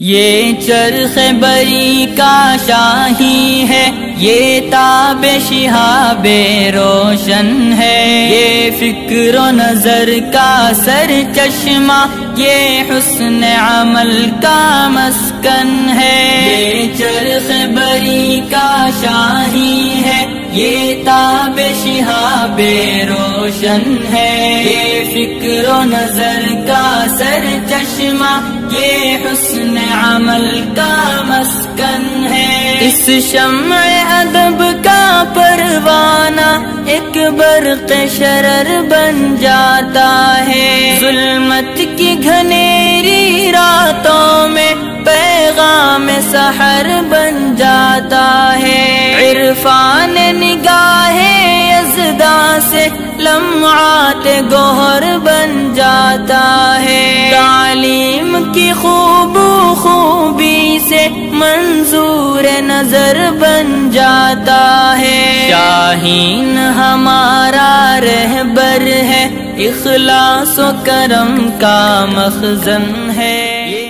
ये चरख बरी का शाही है, ये ताब शिहाबे रोशन है। ये फ़िक्र नज़र का सर चश्मा, ये हुस्न अमल का मस्कन है। ये चरख बरी का शाही है, ये ताब शिहाबे रोशन है। ये फ़िक्र नज़र का सर हुस्न अमल का मस्कन है। इस शम अदब का परवाना एक बर्क शरर बन जाता है। जुल्मत की घनेरी रातों में पैगाम सहर बन जाता है। इरफान निगाहे यजदा से लम्हात गोहर बन जाता है। तालीम की खूब खूबी से मंजूर नज़र बन जाता है शाहीन हमारा रहबर है इखलास करम का मखजन है